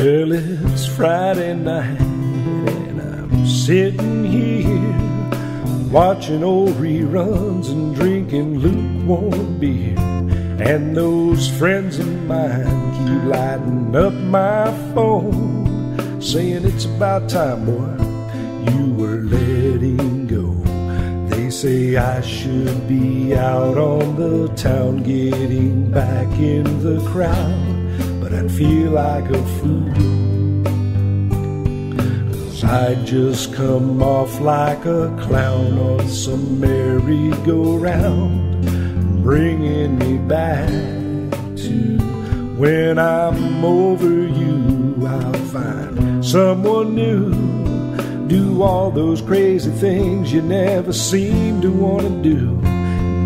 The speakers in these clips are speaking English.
Well, it's Friday night, and I'm sitting here watching old reruns and drinking lukewarm beer. And those friends of mine keep lighting up my phone, saying it's about time, boy, you were letting go. They say I should be out on the town getting back in the crowd but I'd feel like a fool. Cause I'd just come off like a clown on some merry-go-round, bringing me back to when I'm over you. I'll find someone new, do all those crazy things you never seem to want to do.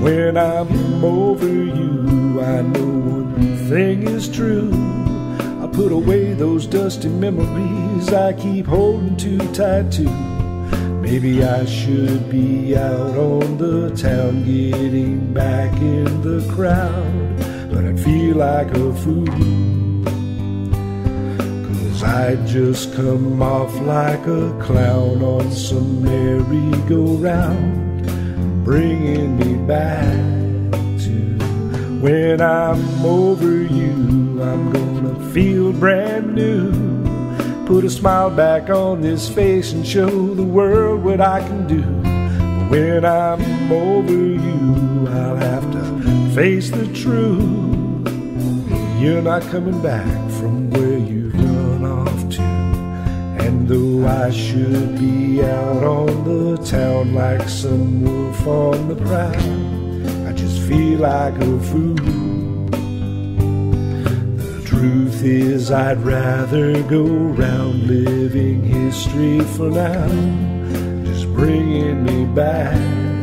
When I'm over you, I know one thing is true. I put away those dusty memories I keep holding too tight to. Maybe I should be out on the town getting back in the crowd, but I'd feel like a fool. Cause I'd just come off like a clown on some merry-go-round, bringing me back to when I'm over you. I'm gonna feel brand new. Put a smile back on this face and show the world what I can do. When I'm over you, I'll have to face the truth. You're not coming back from where you've run off to. And though I should be out on the town like some wolf on the prowl, I just feel like a fool. Is, I'd rather go round living history for now, just bringing me back